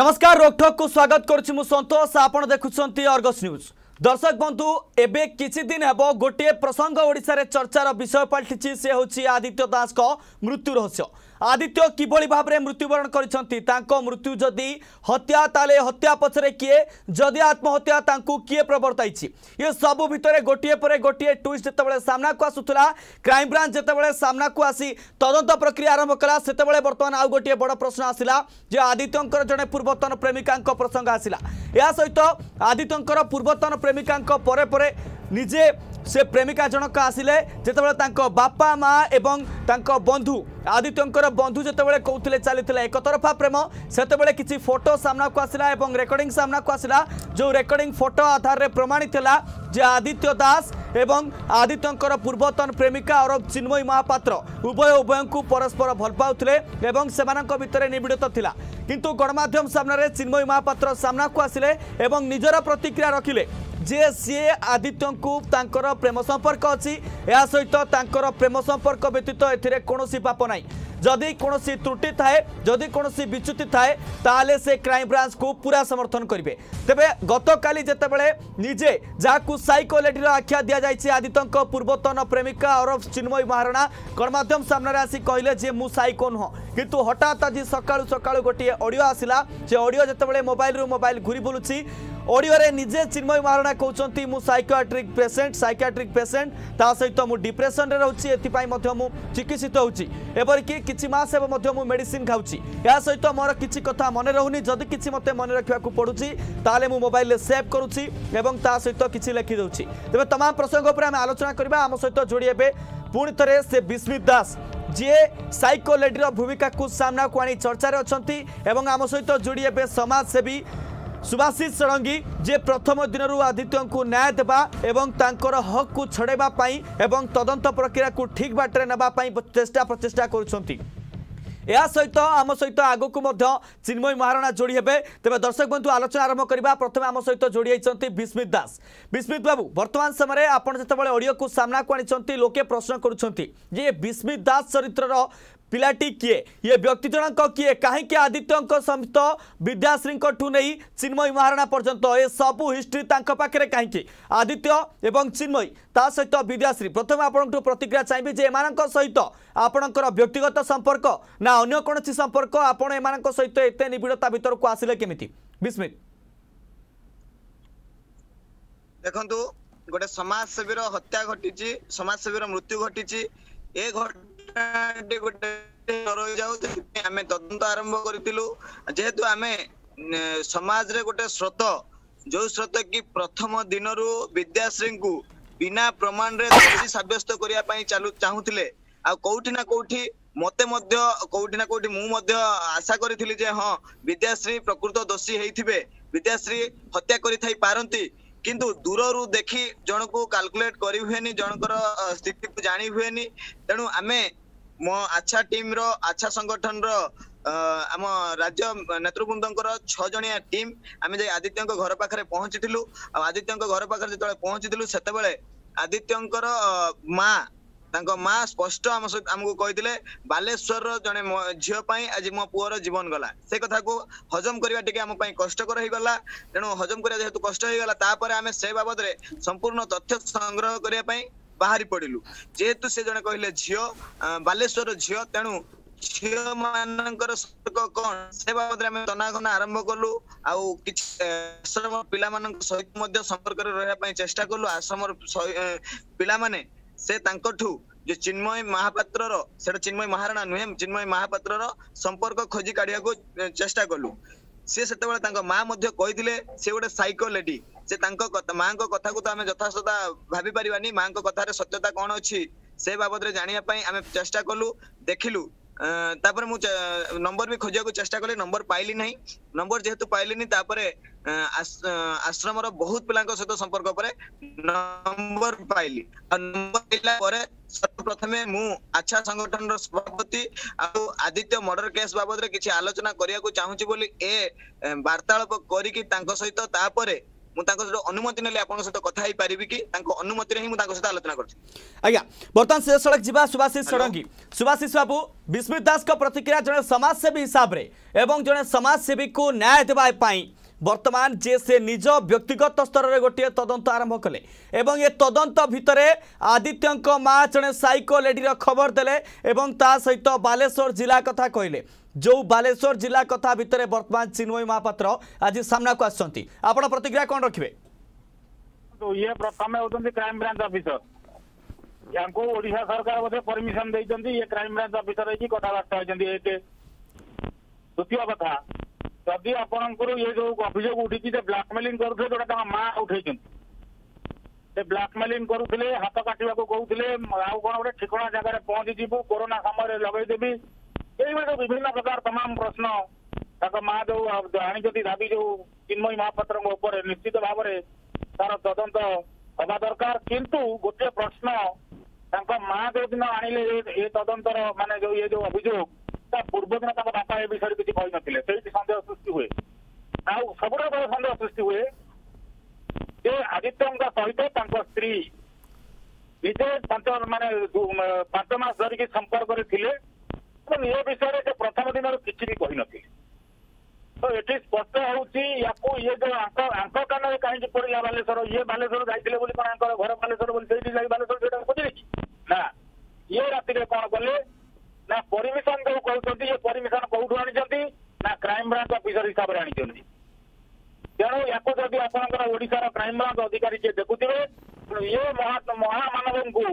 নমস্কার রোকঠোক স্বাগত করছি মু সন্তোষ আপনার দেখুম অর্গস নিউজ দর্শক বন্ধু এবে কিছুদিন হব গোটিয়ে প্রসঙ্গ ওড়শার চর্চার বিষয় পাল্টিছি সে হচ্ছে আদিত্য দাসক মৃত্যু রহস্য ଆଦିତ୍ୟ କିଭଳି ଭାବରେ ମୃତ୍ୟୁବରଣ କରିଛନ୍ତି ତାଙ୍କ ମୃତ୍ୟୁ ଯଦି ହତ୍ୟା ତାହେଲେ ହତ୍ୟା ପଛରେ କିଏ ଯଦି ଆତ୍ମହତ୍ୟା ତାଙ୍କୁ କିଏ ପ୍ରବର୍ତ୍ତାଇଛି ଏ ସବୁ ଭିତରେ ଗୋଟିଏ ପରେ ଗୋଟିଏ ଟୁଇଟ୍ ଯେତେବେଳେ ସାମ୍ନାକୁ ଆସୁଥିଲା କ୍ରାଇମବ୍ରାଞ୍ଚ ଯେତେବେଳେ ସାମ୍ନାକୁ ଆସି ତଦନ୍ତ ପ୍ରକ୍ରିୟା ଆରମ୍ଭ କଲା ସେତେବେଳେ ବର୍ତ୍ତମାନ ଆଉ ଗୋଟିଏ ବଡ଼ ପ୍ରଶ୍ନ ଆସିଲା ଯେ ଆଦିତ୍ୟଙ୍କର ଜଣେ ପୂର୍ବତନ ପ୍ରେମିକାଙ୍କ ପ୍ରସଙ୍ଗ ଆସିଲା ଏହା ସହିତ ଆଦିତ୍ୟଙ୍କର ପୂର୍ବତନ ପ୍ରେମିକାଙ୍କ ପରେ ପରେ ନିଜେ ସେ ପ୍ରେମିକା ଜଣକ ଆସିଲେ ଯେତେବେଳେ ତାଙ୍କ ବାପା ମା ଏବଂ ତାଙ୍କ ବନ୍ଧୁ আদিত্যঙ্কর বন্ধু যেতবে কৌলে চাল একতরফা প্রেম সেতবে কিছু ফটো সামনাকু আসলা এবং রেকর্ডিং সামনাকু আসলা যে রেকর্ডিং ফটো আধারে প্রমাণিত যে আদিত্য দাস এবং আদিত্যঙ্কর পূর্বতন প্রেমিকা অরব চিন্ময়ী মহাপাত্র উভয় উভয়ঙ্কু পরস্পর ভাল পাওলে এবং সেমানক ভিতরে নিবিড়ত লা কিন্তু গণমাধ্যম সামনে চিন্ময়ী মহাপাত্র সামনাকু আসলে এবং নিজের প্রতিক্রিয়া রখিলে যে সি আদিত্যঙ্কু তাঁর প্রেম সম্পর্ক অছি এসে তাঁর প্রেম সম্পর্ক ব্যতীত এতে কোণী পাপ না ନାହିଁ ଯଦି କୌଣସି ତ୍ରୁଟି ଥାଏ ଯଦି କୌଣସି ବିଚ୍ୟୁତି ଥାଏ ତାହେଲେ ସେ କ୍ରାଇମବ୍ରାଞ୍ଚକୁ ପୁରା ସମର୍ଥନ କରିବେ ତେବେ ଗତକାଲି ଯେତେବେଳେ ନିଜେ ଯାହାକୁ ସାଇକୋଲେଟିର ଆଖ୍ୟା ଦିଆଯାଇଛି ଆଦିତ୍ୟଙ୍କ ପୂର୍ବତନ ପ୍ରେମିକା ଅରଫ ଚିନ୍ମୟୀ ମହାରଣା ଗଣମାଧ୍ୟମ ସାମ୍ନାରେ ଆସି କହିଲେ ଯେ ମୁଁ ସାଇକୋ ନୁହଁ କିନ୍ତୁ ହଠାତ୍ ଆଜି ସକାଳୁ ସକାଳୁ ଗୋଟିଏ ଅଡ଼ିଓ ଆସିଲା ସେ ଅଡ଼ିଓ ଯେତେବେଳେ ମୋବାଇଲରୁ ମୋବାଇଲ ଘୁରି ବୁଲୁଛି অডিওরে নিজে চিন্ময় মহারণা কৌঁচ মু সাইকোয়াট্রিক পেসেন্ট সাইকোয়াট্রিক পেসেন্ট তা সহিত মু ডিপ্রেসনরে রয়েছি এপাই মু চিকিৎসিত হচ্ছি এপরিকি কিছু মাস হব মু মেডিসিন খাওছি এর সহিত মোর কিছু কথা মনে রহুনি যদি কিছু মতো মনে রাখা পড়ুছি তাহলে মু মোবাইলে সেভ করুছি এবং তা সহিত কিছু লেখি দেছি তবে তমাম প্রসঙ্গ উপরে আমি আলোচনা করা আম সহ যোড়ি এবে পুঁ থে সে বিস্মিত দাস যিয়ে সাইকো লেডির ভূমিকা সামনাকু আনি চর্চার অনেক এবং আম সহ যোড়ি এবে সমাজসেবী ସୁଭାଶିଷ ଷଡ଼ଙ୍ଗୀ ଯିଏ ପ୍ରଥମ ଦିନରୁ ଆଦିତ୍ୟଙ୍କୁ ନ୍ୟାୟ ଦେବା ଏବଂ ତାଙ୍କର ହକ୍କୁ ଛଡ଼ାଇବା ପାଇଁ ଏବଂ ତଦନ୍ତ ପ୍ରକ୍ରିୟାକୁ ଠିକ୍ ବାଟରେ ନେବା ପାଇଁ ଚେଷ୍ଟା ପ୍ରଚେଷ୍ଟା କରୁଛନ୍ତି ଏହା ସହିତ ଆମ ସହିତ ଆଗକୁ ମଧ୍ୟ ଚିନ୍ମୟ ମହାରଣା ଯୋଡ଼ି ହେବେ ତେବେ ଦର୍ଶକ ବନ୍ଧୁ ଆଲୋଚନା ଆରମ୍ଭ କରିବା ପ୍ରଥମେ ଆମ ସହିତ ଯୋଡ଼ି ହୋଇଛନ୍ତି ବିସ୍ମିତ ଦାସ ବିସ୍ମିତ ବାବୁ ବର୍ତ୍ତମାନ ସମୟରେ ଆପଣ ଯେତେବେଳେ ଅଡ଼ିଓକୁ ସାମ୍ନାକୁ ଆଣିଛନ୍ତି ଲୋକେ ପ୍ରଶ୍ନ କରୁଛନ୍ତି ଯେ ବିସ୍ମିତ ଦାସ ଚରିତ୍ରର ପିଲାଟି କିଏ ଇଏ ବ୍ୟକ୍ତି ଜଣଙ୍କ କିଏ କାହିଁକି ଆଦିତ୍ୟଙ୍କ ସମେତ ବିଦ୍ୟାଶ୍ରୀଙ୍କଠୁ ନେଇ ଚିନ୍ମୟୀ ମହାରଣା ପର୍ଯ୍ୟନ୍ତ ଏ ସବୁ ହିଷ୍ଟ୍ରି ତାଙ୍କ ପାଖରେ କାହିଁକି ଆଦିତ୍ୟ ଏବଂ ଚିନ୍ମୟୀ ତା ସହିତ ବିଦ୍ୟାଶ୍ରୀ ପ୍ରଥମେ ଆପଣଙ୍କଠୁ ପ୍ରତିକ୍ରିୟା ଚାହିଁବି ଯେ ଏମାନଙ୍କ ସହିତ ଆପଣଙ୍କର ବ୍ୟକ୍ତିଗତ ସମ୍ପର୍କ ନା ଅନ୍ୟ କୌଣସି ସମ୍ପର୍କ ଆପଣ ଏମାନଙ୍କ ସହିତ ଏତେ ନିବିଡ଼ତା ଭିତରକୁ ଆସିଲେ କେମିତି ବିସ୍ମିତ ଦେଖନ୍ତୁ ଗୋଟେ ସମାଜସେବୀର ହତ୍ୟା ଘଟିଛି ସମାଜସେବୀର ମୃତ୍ୟୁ ଘଟିଛି ଏ ଘଟ ରହିଯାଉଛି ଆମେ ତଦନ୍ତ ଆରମ୍ଭ କରିଥିଲୁ ଯେହେତୁ ଆମେ ସମାଜରେ ଗୋଟେ ସ୍ରୋତ ଯୋଉ ସ୍ରୋତ କି ପ୍ରଥମ ଦିନରୁ ବିଦ୍ୟାଶ୍ରୀଙ୍କୁ ବିନା ପ୍ରମାଣରେ ଦୋଷୀ ସାବ୍ୟସ୍ତ କରିବା ପାଇଁ ଚାଲୁ ଚାହୁଁଥିଲେ ଆଉ କୋଉଠି ନା କୋଉଠି ମତେ ମଧ୍ୟ କୋଉଠି ନା କୋଉଠି ମୁଁ ମଧ୍ୟ ଆଶା କରିଥିଲି ଯେ ହଁ ବିଦ୍ୟାଶ୍ରୀ ପ୍ରକୃତ ଦୋଷୀ ହେଇଥିବେ ବିଦ୍ୟାଶ୍ରୀ ହତ୍ୟା କରିଥାଇ ପାରନ୍ତି କିନ୍ତୁ ଦୂରରୁ ଦେଖି ଜଣକୁ କାଲକୁଲେଟ କରି ହୁଏନି ଜଣଙ୍କର ସ୍ଥିତିକୁ ଜାଣି ହୁଏନି ତେଣୁ ଆମେ ମୋ ଆଚ୍ଛା ଟିମ୍ର ଆଚ୍ଛା ସଂଗଠନର ଆମ ରାଜ୍ୟ ନେତୃବୃନ୍ଦଙ୍କର ଛଅ ଜଣିଆ ଟିମ୍ ଆମେ ଯାଇ ଆଦିତ୍ୟଙ୍କ ଘର ପାଖରେ ପହଞ୍ଚିଥିଲୁ ଆଉ ଆଦିତ୍ୟଙ୍କ ଘର ପାଖରେ ଯେତେବେଳେ ପହଞ୍ଚିଥିଲୁ ସେତେବେଳେ ଆଦିତ୍ୟଙ୍କର ମା ତାଙ୍କ ମା ସ୍ପଷ୍ଟ ଆମ ସହିତ ଆମକୁ କହିଥିଲେ ବାଲେଶ୍ୱରର ଜଣେ ଝିଅ ପାଇଁ ଆଜି ମୋ ପୁଅର ଜୀବନ ଗଲା ସେ କଥାକୁ ହଜମ କରିବା ଟିକେ ଆମ ପାଇଁ କଷ୍ଟକର ହେଇଗଲା ତେଣୁ ହଜମ କରିବା ଯେହେତୁ କଷ୍ଟ ହେଇଗଲା ତାପରେ ଆମେ ସେ ବାବଦରେ ସମ୍ପୂର୍ଣ୍ଣ ତଥ୍ୟ ସଂଗ୍ରହ କରିବା ପାଇଁ ବାହାରି ପଡିଲୁ ଯେହେତୁ ସେ ଜଣେ କହିଲେ ଝିଅ ବାଲେଶ୍ୱର ଝିଅ ତେଣୁ ଝିଅମାନଙ୍କର ସତର୍କ କଣ ସେ ବାବଦରେ ଆମେ ତନାଘନା ଆରମ୍ଭ କଲୁ ଆଉ କିଛି ଆଶ୍ରମ ପିଲାମାନଙ୍କ ସହିତ ମଧ୍ୟ ସମ୍ପର୍କରେ ରହିବା ପାଇଁ ଚେଷ୍ଟା କଲୁ ଆଶ୍ରମର ପିଲାମାନେ ସେ ତାଙ୍କଠୁ ଯେ ଚିନ୍ମୟ ମହାପାତ୍ରର ସେଟା ଚିନ୍ମୟ ମହାରଣା ନୁହେଁ ଚିନ୍ମୟ ମହାପାତ୍ରର ସମ୍ପର୍କ ଖୋଜି କାଢିବାକୁ ଚେଷ୍ଟା କଲୁ ସେ ସେତେବେଳେ ତାଙ୍କ ମା ମଧ୍ୟ କହିଥିଲେ ସେ ଗୋଟେ ସାଇକୋଲେଡି ସେ ତାଙ୍କ ମାଙ୍କ କଥାକୁ ତ ଆମେ ଯଥାସଥା ଭାବିପାରିବାନି ମାଙ୍କ କଥାରେ ସତ୍ୟତା କଣ ଅଛି ସେ ବାବଦରେ ଜାଣିବା ପାଇଁ ଆମେ ଚେଷ୍ଟା କଲୁ ଦେଖିଲୁ ତାପରେ ମୁଁ ନମ୍ବର ବି ଖୋଜିବାକୁ ଚେଷ୍ଟା କଲି ନମ୍ବର ପାଇଲି ନାହିଁ ନମ୍ବର ଯେହେତୁ ପାଇଲିନି ତାପରେ ଆଶ୍ରମର ବହୁତ ପିଲାଙ୍କ ସହିତ ସମ୍ପର୍କ ପରେ ନମ୍ବର ପାଇଲି ଆଉ ନମ୍ବର ପାଇଲା ପରେ ସର୍ବପ୍ରଥମେ ମୁଁ ଆଚ୍ଛା ସଂଗଠନର ସଭାପତି ଆଉ ଆଦିତ୍ୟ ମର୍ଡର କେସ୍ ବାବଦରେ କିଛି ଆଲୋଚନା କରିବାକୁ ଚାହୁଁଛି ବୋଲି ଏ ବାର୍ତ୍ତାଳାପ କରିକି ତାଙ୍କ ସହିତ ତାପରେ ମୁଁ ତାଙ୍କ ସହିତ ଅନୁମତି ନେଲେ ଆପଣଙ୍କ ସହିତ କଥା ହେଇପାରିବି କି ତାଙ୍କ ଅନୁମତିରେ ହିଁ ମୁଁ ତାଙ୍କ ସହିତ ଆଲୋଚନା କରୁଛି ଆଜ୍ଞା ବର୍ତ୍ତମାନ ଶେଷ ସଡ଼କ ଯିବା ସୁଭାଶିଷ ଷଡ଼ଙ୍ଗୀ ସୁଭାଶିଷ ବାବୁ ବିସ୍ମିତ ଦାସଙ୍କ ପ୍ରତିକ୍ରିୟା ଜଣେ ସମାଜସେବୀ ହିସାବରେ ଏବଂ ଜଣେ ସମାଜସେବୀକୁ ନ୍ୟାୟ ଦେବା ପାଇଁ বর্তমান যে সে নিজ ব্যক্তিগত স্তরের গোটিয়ে তদন্ত আরম্ভ কলে এবং এ তদন্ত ভিতরে আদিত্যঙ্ক মা জনে সাইকো লেডির খবর দেলে এবং তা সহিত বালেশ্বর জেলা কথা কহিলে जो बालेश्वर जिला कथा भितर वर्तमान चिन्मयी महापात्र आज सामना को आसती प्रतिक्रिया कौन रखिए क्राइम ब्रांच अफिसर या सरकार बोधे परमिशन ये क्राइम ब्रांच अफिसर कथबार्ता एक द्वितीय कथा जदि ये जो उठी माँ उठे ଏଇଭଳି ସବୁ ବିଭିନ୍ନ ପ୍ରକାର ତମାମ ପ୍ରଶ୍ନ ତାଙ୍କ ମା ଯୋଉ ଆଣିଛନ୍ତି ଦାବି ଯୋଉ ଚିନ୍ମୟୀ ମହାପାତ୍ରଙ୍କ ଉପରେ ନିଶ୍ଚିତ ଭାବରେ ତାର ତଦନ୍ତ ହେବା ଦରକାର କିନ୍ତୁ ଗୋଟିଏ ପ୍ରଶ୍ନ ତାଙ୍କ ମା ଯୋଉଦିନ ଆଣିଲେ ଏ ତଦନ୍ତର ମାନେ ଯୋଉ ଇଏ ଯୋଉ ଅଭିଯୋଗ ତା ପୂର୍ବଦିନ ତାଙ୍କ ବାପା ଏ ବିଷୟରେ କିଛି କହିନଥିଲେ ସେଇଠି ସନ୍ଦେହ ସୃଷ୍ଟି ହୁଏ ଆଉ ସବୁଠୁ ବଡ଼ ସନ୍ଦେହ ସୃଷ୍ଟି ହୁଏ ଯେ ଆଦିତ୍ୟଙ୍କ ସହିତ ତାଙ୍କ ସ୍ତ୍ରୀ ନିଜେ ପାଞ୍ଚ ମାନେ ପାଞ୍ଚ ମାସ ଧରିକି ସମ୍ପର୍କରେ ଥିଲେ ନିଜ ବିଷୟରେ ସେ ପ୍ରଥମ ଦିନରୁ କିଛି ବି କହିନଥିଲେ ତ ଏଠି ସ୍ପଷ୍ଟ ହଉଛି ୟାକୁ ଇଏ ଯୋଉ ଆଙ୍କ ଆଙ୍କ କାନରେ କାହିଁକି ପଡିଲା ବାଲେଶ୍ୱର ଇଏ ବାଲେଶ୍ୱର ଯାଇଥିଲେ ବୋଲି କଣ ଆଙ୍କର ଘର ବାଲେଶ୍ୱର ବୋଲି ସେଇଠି ଯାଇ ବାଲେଶ୍ୱର ସେଇଟା ଖୋଜିଲେ କି ନା ଇଏ ରାତିରେ କଣ କଲେ ନା ପରିମିଶନ ଯୋଉ କହୁଛନ୍ତି ଇଏ ପରିମିଶନ କୋଉଠୁ ଆଣିଛନ୍ତି ନା କ୍ରାଇମବ୍ରାଞ୍ଚ ଅଫିସର ହିସାବରେ ଆଣିଛନ୍ତି ତେଣୁ ୟାକୁ ଯଦି ଆପଣଙ୍କର ଓଡିଶାର କ୍ରାଇମବ୍ରାଞ୍ଚ ଅଧିକାରୀ ଯିଏ ଦେଖୁଥିବେ ଇଏ ମହାମାନବଙ୍କୁ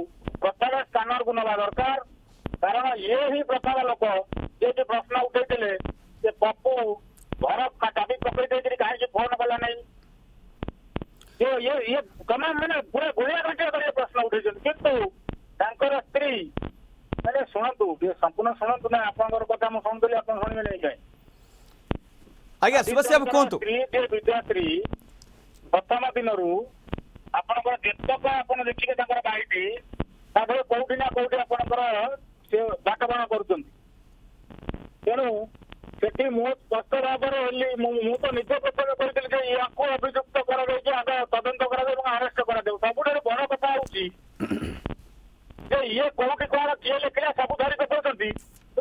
ପ୍ରଥମେ ସ୍ଥାନକୁ ନେବା ଦରକାର कारण ये ही प्रकार लोक प्रश्न उठे पप्पू घर चाबी पकड़ कहीं फोन कला नहीं ये ये ये कमा मैंने पूरा गुड़िया घटिया कर प्रश्न उठे कि स्त्री मैंने शुणु संपूर्ण शुणु ना आप कथा मुझे शुणी आप प्रथम दिन रूप देखिए कौटिना कौटी आप সে ডাকা নাও করছ তুমি কেন সেতি মোত কষ্ট রাবার হলি মোত নিজুপক করা করিলে এই আকু অভিযুক্ত করা গে আদা তদন্ত করা গে এবং ареস্ট করা দে সবচেয়ে বড় কথা হউতি এ ইয়ে কোউটি কোরা কি লিখলি সবু ধারেতে পড়ত দি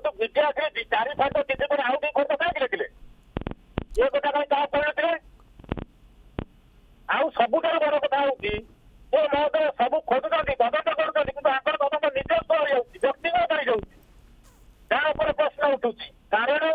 তো মিডিয়া কে বিচারি ফাটা কিতিবার আউট কি কথা লিখিলে এই কথা কানে কারে পড়ত রে আউ সবচেয়ে বড় কথা হউতি মো মোদের সব খুদর দি ডাকা করক লিখতো আ ରହିଯାଉଛି ବ୍ୟକ୍ତିଗତ ରହିଯାଉଛି ତା ଉପରେ ପ୍ରଶ୍ନ ଉଠୁଛି କାରଣ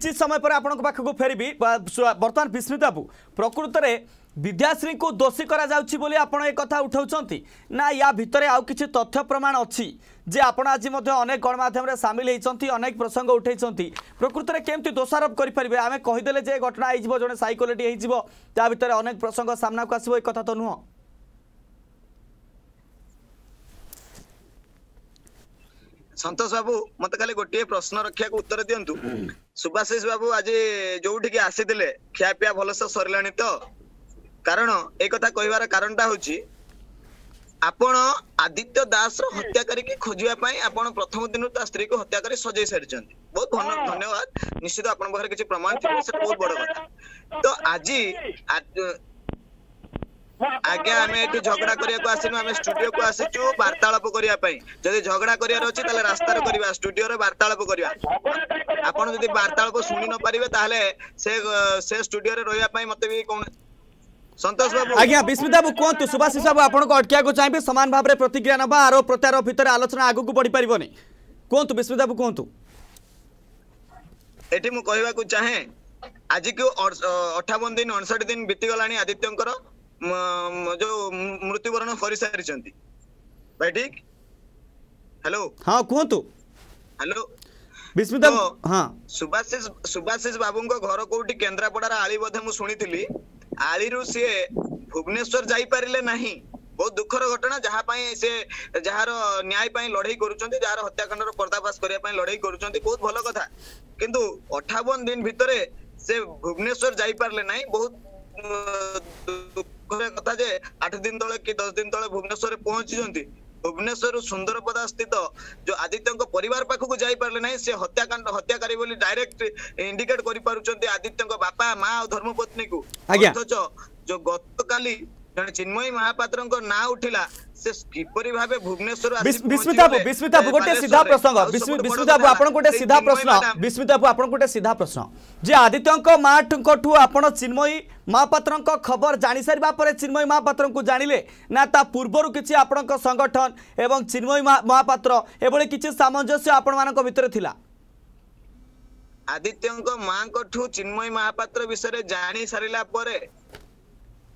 କିଛି ସମୟ ପରେ ଆପଣଙ୍କ ପାଖକୁ ଫେରିବି ବର୍ତ୍ତମାନ ବିସ୍ମିତ ବାବୁ ପ୍ରକୃତରେ ବିଦ୍ୟାଶ୍ରୀଙ୍କୁ ଦୋଷୀ କରାଯାଉଛି ବୋଲି ଆପଣ ଏ କଥା ଉଠାଉଛନ୍ତି ନା ୟା ଭିତରେ ଆଉ କିଛି ତଥ୍ୟ ପ୍ରମାଣ ଅଛି ଯେ ଆପଣ ଆଜି ମଧ୍ୟ ଅନେକ ଗଣମାଧ୍ୟମରେ ସାମିଲ ହୋଇଛନ୍ତି ଅନେକ ପ୍ରସଙ୍ଗ ଉଠାଇଛନ୍ତି ପ୍ରକୃତରେ କେମିତି ଦୋଷାରୋପ କରିପାରିବେ ଆମେ କହିଦେଲେ ଯେ ଘଟଣା ହେଇଯିବ ଜଣେ ସାଇକୋଲୋଟି ହେଇଯିବ ତା ଭିତରେ ଅନେକ ପ୍ରସଙ୍ଗ ସାମ୍ନାକୁ ଆସିବ ଏ କଥା ତ ନୁହଁ ସନ୍ତୋଷ ବାବୁ ମତେ ଖାଲି ଗୋଟିଏ ପ୍ରଶ୍ନ ରଖିବାକୁ ଉତ୍ତର ଦିଅନ୍ତୁ ସୁଭାଶିଷ ବାବୁ ଆଜି ଯୋଉଠିକି ଆସିଥିଲେ ଖିଆପିଆ ଭଲସେ ସରିଲାଣି ତ କାରଣ ଏ କଥା କହିବାର କାରଣଟା ହଉଛି ଆପଣ ଆଦିତ୍ୟ ଦାସର ହତ୍ୟାକାରୀକି ଖୋଜିବା ପାଇଁ ଆପଣ ପ୍ରଥମ ଦିନରୁ ତା ସ୍ତ୍ରୀକୁ ହତ୍ୟାକାରୀ ସଜେଇ ସାରିଛନ୍ତି ବହୁତ ଧନ୍ୟବାଦ ନିଶ୍ଚିତ ଆପଣଙ୍କ ପାଖରେ କିଛି ପ୍ରମାଣ ଥିବ ସେଟା ବହୁତ ବଡ କଥା ତ ଆଜି ଆଜ୍ଞା ଆମେ ଏଠି ଝଗଡା କରିବାକୁ ଆସିନୁ ଆମେ ଷ୍ଟୁଡିଓକୁ ଆସିଛୁ ବାର୍ତ୍ତାଳାପ କରିବା ପାଇଁ ଯଦି ଝଗଡା କରିବାର ଅଛି ତାହେଲେ ରାସ୍ତାରେ କରିବା ଷ୍ଟୁଡିଓରେ ବାର୍ତ୍ତାଳାପ କରିବା ଆପଣ ଯଦି ବାର୍ତ୍ତାଳାପ ଶୁଣି ନ ପାରିବେ ତାହେଲେ ସେ ସେ ଷ୍ଟୁଡିଓରେ ରହିବା ପାଇଁ ମତେ ବି କୌଣସି ସନ୍ତୋଷ ବାବୁ ଆଜ୍ଞା ବିସ୍ମିତ ବାବୁ କୁହନ୍ତୁ ସୁଭାଶିଷ ବାବୁ ଆପଣଙ୍କୁ ଅଟକିବାକୁ ଚାହିଁବେ ସମାନ ଭାବରେ ପ୍ରତିକ୍ରିୟା ନେବା ଆରୋପ ପ୍ରତ୍ୟାରୋପ ଭିତରେ ଆଲୋଚନା ଆଗକୁ ବଢିପାରିବନି କୁହନ୍ତୁ ବିସ୍ମିତ ବାବୁ କୁହନ୍ତୁ ଏଠି ମୁଁ କହିବାକୁ ଚାହେଁ ଆଜିକୁ ଅଠାବନ ଦିନ ଅଣଷଠି ଦିନ ବିତିଗଲାଣି ଆଦିତ୍ୟଙ୍କର ଯୋଉ ମୃତ୍ୟୁବରଣ କରିସାରିଛନ୍ତି ଭାଇ ଠିକ ହ୍ୟାଲୋ ହଁ କୁହନ୍ତୁ ହ୍ୟାଲୋ ବିସ୍ମିତା ହଁ ସୁଭାଶିଷ ସୁଭାଶିଷ ବାବୁଙ୍କ ଘର କୋଉଠି କେନ୍ଦ୍ରାପଡାର ଆଳି ବୋଧେ ମୁଁ ଶୁଣିଥିଲି ଆଳିରୁ ସିଏ ଭୁବନେଶ୍ୱର ଯାଇପାରିଲେ ନାହିଁ ବହୁତ ଦୁଃଖର ଘଟଣା ଯାହା ପାଇଁ ସେ ଯାହାର ନ୍ୟାୟ ପାଇଁ ଲଢେଇ କରୁଛନ୍ତି ଯାହାର ହତ୍ୟାକାଣ୍ଡର ପର୍ଦ୍ଦାଫାଶ କରିବା ପାଇଁ ଲଢେଇ କରୁଛନ୍ତି ବହୁତ ଭଲ କଥା କିନ୍ତୁ ଅଠାବନ ଦିନ ଭିତରେ ସେ ଭୁବନେଶ୍ୱର ଯାଇପାରିଲେ ନାହିଁ ବହୁତ କହିବା କଥା ଯେ ଆଠ ଦିନ ତଳେ କି ଦଶ ଦିନ ତଳେ ଭୁବନେଶ୍ୱରରେ ପହଞ୍ଚିଛନ୍ତି ଭୁବନେଶ୍ୱରରୁ ସୁନ୍ଦରପଦା ସ୍ଥିତ ଯୋଉ ଆଦିତ୍ୟଙ୍କ ପରିବାର ପାଖକୁ ଯାଇପାରିଲେ ନାହିଁ ସେ ହତ୍ୟାକାଣ୍ଡ ହତ୍ୟାକାରୀ ବୋଲି ଡାଇରେକ୍ଟ ଇଣ୍ଡିକେଟ କରିପାରୁଛନ୍ତି ଆଦିତ୍ୟଙ୍କ ବାପା ମା ଆଉ ଧର୍ମପତ୍ନୀକୁ ଅଥଚ ଯୋଉ ଗତକାଲି ଜଣେ ଚିନ୍ମୟୀ ମହାପାତ୍ରଙ୍କ ନାଁ ଉଠିଲା ସେ କିପରି ଭାବେ ପରେ ଚିନ୍ମୟୀ ମହାପାତ୍ରଙ୍କୁ ଜାଣିଲେ ନା ତା ପୂର୍ବରୁ କିଛି ଆପଣଙ୍କ ସଂଗଠନ ଏବଂ ଚିନ୍ମୟୀ ମହାପାତ୍ର ଏଭଳି କିଛି ସାମଞ୍ଜସ୍ୟ ଆପଣମାନଙ୍କ ଭିତରେ ଥିଲା ଆଦିତ୍ୟଙ୍କ ମାଙ୍କ ଠୁ ଚିନ୍ମୟୀ ମହାପାତ୍ର ବିଷୟରେ ଜାଣି ସାରିଲା ପରେ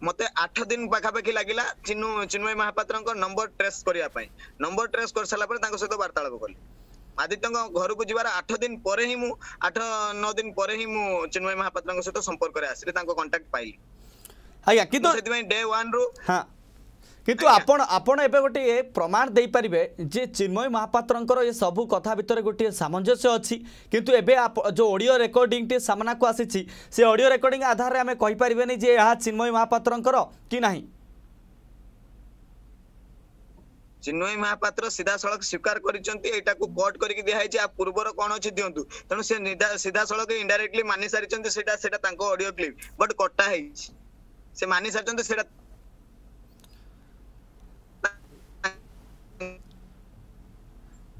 মতে ଆଠ ଦିନ ପାଖାପାଖି ଲାଗିଲା ଚିନୁ ଚିନ୍ମୟ ମହାପାତ୍ରଙ୍କ ନମ୍ବର ଟ୍ରେସ୍ କରିବା ପାଇଁ ନମ୍ବର ଟ୍ରେସ୍ କରିସାରିଲା ପରେ ତାଙ୍କ ସହିତ ବାର୍ତ୍ତାଳାପ କଲି ଆଦିତ୍ୟଙ୍କ ଘରକୁ ଯିବାର ଆଠ ଦିନ ପରେ ହିଁ ମୁଁ ଆଠ ନଅ ଦିନ ପରେ ହିଁ ମୁଁ ଚିନ୍ମୟ ମହାପାତ୍ରଙ୍କ ସହିତ ସମ୍ପର୍କରେ ଆସିଲି ତାଙ୍କ କଣ୍ଟାକ୍ଟ ପାଇଲି ଆଜ୍ଞା କିନ୍ତୁ ସେଥିପାଇଁ ଡେ ୱାନ୍ ରୁ কিন্তু আপন আপন এবে গোটিয়ে প্রমাণ দেইপারিবে যে চিন্ময় মহাপাত্রঙ্কর এ সবু কথা ভিতরে গোটিয়ে সামঞ্জস্য অছি কিন্তু এবে যে অডিও রেকর্ডিংটি সামনাকু আসিছি সে অডিও রেকর্ডিং আধারে আমি কইপারিবেনি যে এহা চিন্ময় মহাপাত্রঙ্কর কি নাহি ଚିନ୍ମୟୀ ମହାପାତ୍ର ସିଧାସଳଖ ସ୍ୱୀକାର କରିଛନ୍ତି ଏଇଟାକୁ କଟ୍ କରିକି ଦିଆହେଇଛି ଆ ପୂର୍ବର କ'ଣ ଅଛି ଦିଅନ୍ତୁ ତେଣୁ ସେ ସିଧାସଳଖ ଇଣ୍ଡାଇରେକ୍ଟଲି ମାନି ସାରିଛନ୍ତି ସେଇଟା ସେଇଟା ତାଙ୍କ ଅଡିଓ କ୍ଲିପ୍ ବଟ୍ କଟା ହେଇଛି ସେ ମାନି ସାରିଛନ୍ତି ସେଇଟା